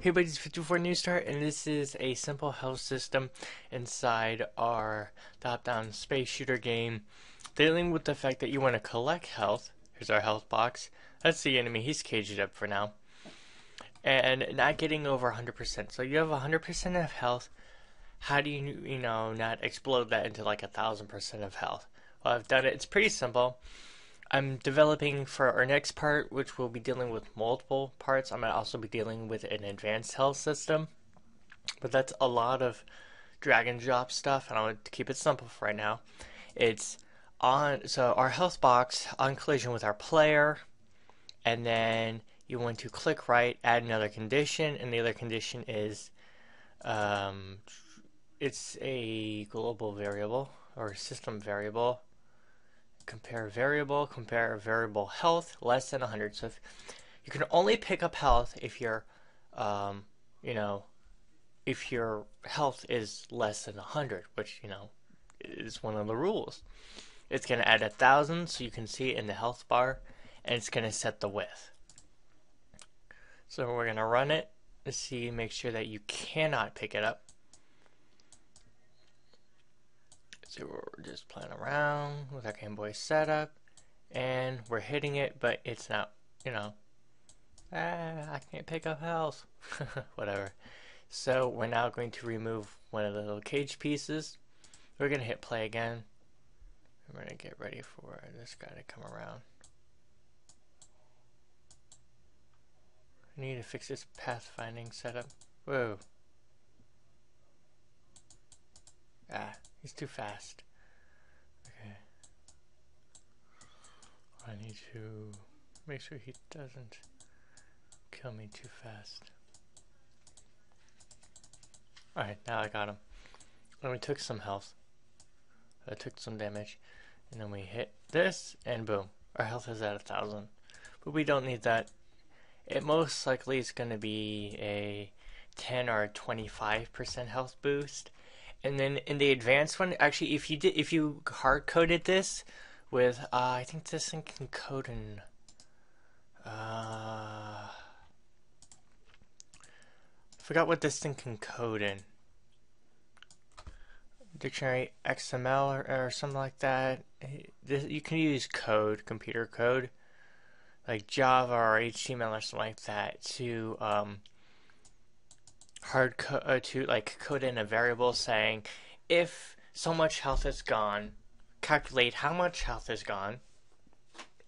Hey buddies, 54 New Start, and this is a simple health system inside our top-down space shooter game, dealing with the fact that you want to collect health. Here's our health box. That's the enemy, he's caged up for now. And not getting over 100%. So you have 100% of health. How do you, you know, not explode that into like a 1000% of health? Well, I've done it. It's pretty simple. I'm developing for our next part, which will be dealing with multiple parts. I'm going to also be dealing with an advanced health system. But that's a lot of drag and drop stuff, and I want to keep it simple for right now. It's on, so our health box on collision with our player, and then you want to click right, add another condition, and the other condition is um, it's a global variable or system variable compare variable, compare variable health less than 100. So if you can only pick up health if your, um, you know, if your health is less than 100, which, you know, is one of the rules. It's going to add a thousand so you can see in the health bar, and it's going to set the width. So we're going to run it to see, make sure that you cannot pick it up. So we're just playing around with our Game Boy setup, and we're hitting it, but it's not, you know, ah, I can't pick up health. Whatever. So we're now going to remove one of the little cage pieces. We're going to hit play again. We're going to get ready for this guy to come around. I need to fix this pathfinding setup. Whoa. Ah, he's too fast. Okay. I need to make sure he doesn't kill me too fast. Alright, now I got him. And we took some health. I took some damage. And then we hit this, and boom. Our health is at a thousand. But we don't need that. It most likely is going to be a 10 or 25% health boost and then in the advanced one, actually, if you did, if you hard coded this with, uh, I think this thing can code in, uh, forgot what this thing can code in. Dictionary XML or, or something like that. This, you can use code, computer code, like Java or HTML or something like that to um, hard co- uh, to like code in a variable saying if so much health is gone, calculate how much health is gone,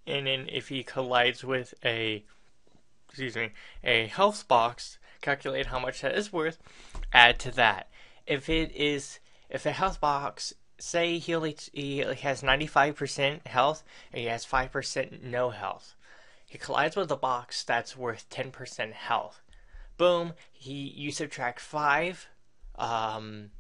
and then if he collides with a excuse me a health box, calculate how much that is worth, add to that. If it is if the health box say he only he has 95% health and he has 5% no health. He collides with a box that's worth 10% health boom, he you subtract five, um,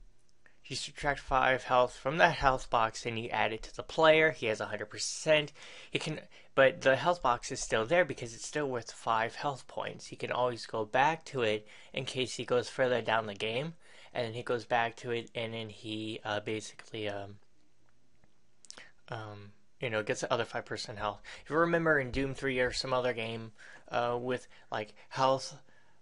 you subtract five health from that health box and you add it to the player. He has 100%. He can, but the health box is still there because it's still worth five health points. He can always go back to it in case he goes further down the game, and then he goes back to it, and then he uh, basically, um, um, you know, gets the other five percent health. If you remember in Doom Three or some other game, uh, with like health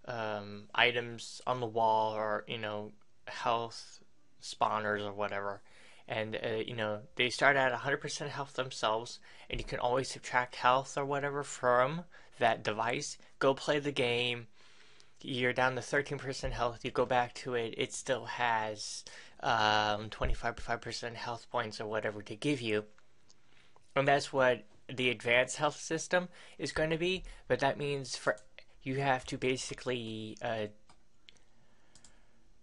um, items on the wall or you know health spawners or whatever. And uh, you know they start at 100% health themselves and you can always subtract health or whatever from that device. Go play the game. You're down to 13% health. You go back to it. It still has um, 25% health points or whatever to give you. And that's what the advanced health system is going to be but that means for you have to basically uh,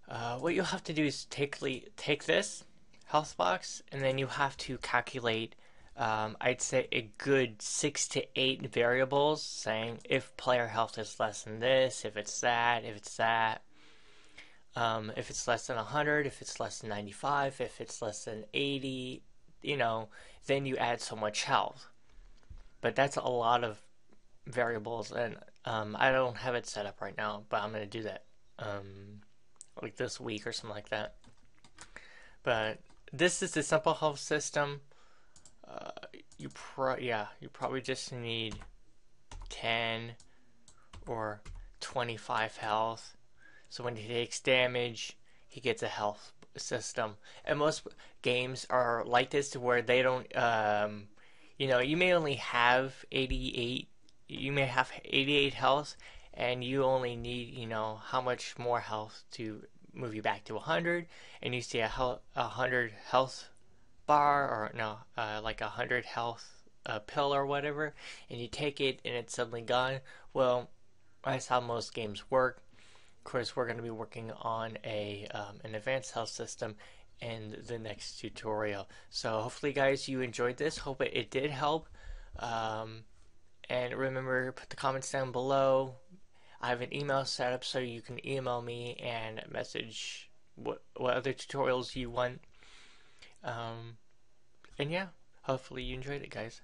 uh, what you'll have to do is take take this health box and then you have to calculate um, I'd say a good six to eight variables saying if player health is less than this, if it's that, if it's that, um, if it's less than 100, if it's less than 95, if it's less than 80, you know, then you add so much health. But that's a lot of variables, and um, I don't have it set up right now, but I'm gonna do that um, like this week or something like that. But this is the simple health system. Uh, you pro yeah, you probably just need 10 or 25 health. So when he takes damage, he gets a health system. And most games are like this to where they don't, um, you know, you may only have 88, you may have 88 health, and you only need, you know, how much more health to move you back to 100, and you see a, health, a 100 health bar, or no, uh, like a 100 health uh, pill or whatever, and you take it and it's suddenly gone. Well, that's how most games work. Of course, we're going to be working on a um, an advanced health system in the next tutorial. So hopefully, guys, you enjoyed this. Hope it, it did help. Um, and remember, put the comments down below. I have an email set up so you can email me and message what what other tutorials you want. Um, and yeah, hopefully you enjoyed it, guys.